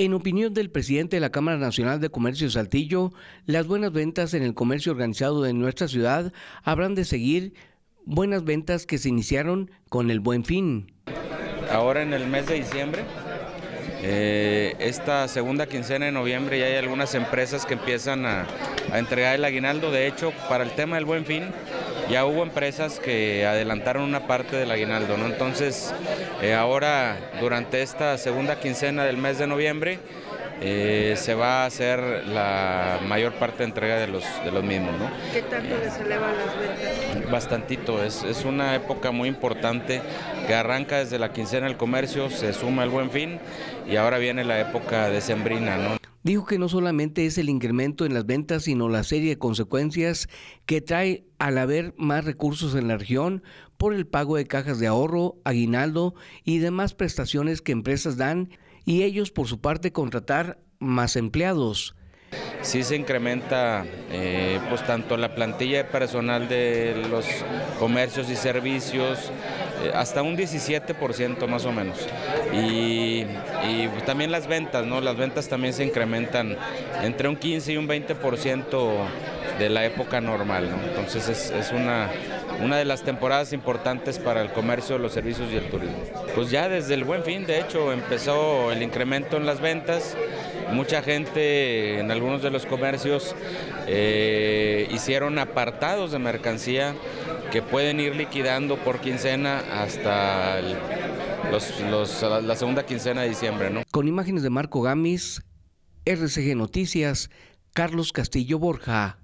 En opinión del presidente de la Cámara Nacional de Comercio Saltillo, las buenas ventas en el comercio organizado de nuestra ciudad habrán de seguir buenas ventas que se iniciaron con el buen fin. Ahora en el mes de diciembre, eh, esta segunda quincena de noviembre ya hay algunas empresas que empiezan a, entregar el aguinaldo. De hecho, para el tema del buen fin, ya hubo empresas que adelantaron una parte del aguinaldo, ¿no? Entonces, eh, ahora durante esta segunda quincena del mes de noviembre, eh, se va a hacer la mayor parte de entrega de los, de los mismos. ¿no? ¿Qué tanto les elevan las ventas? Bastantito, es, es una época muy importante que arranca desde la quincena del comercio, se suma el buen fin y ahora viene la época decembrina. ¿no? Dijo que no solamente es el incremento en las ventas, sino la serie de consecuencias que trae al haber más recursos en la región por el pago de cajas de ahorro, aguinaldo y demás prestaciones que empresas dan y ellos por su parte contratar más empleados. Sí se incrementa eh, pues tanto la plantilla de personal de los comercios y servicios, eh, hasta un 17% más o menos. Y, también las ventas, ¿no? Las ventas también se incrementan entre un 15 y un 20% de la época normal, Entonces es, una, una de las temporadas importantes para el comercio, los servicios y el turismo. Pues ya desde el buen fin, de hecho, empezó el incremento en las ventas. Mucha gente en algunos de los comercios eh, hicieron apartados de mercancía que pueden ir liquidando por quincena hasta la segunda quincena de diciembre. ¿no? Con imágenes de Marco Gamis, RCG Noticias, Carlos Castillo Borja.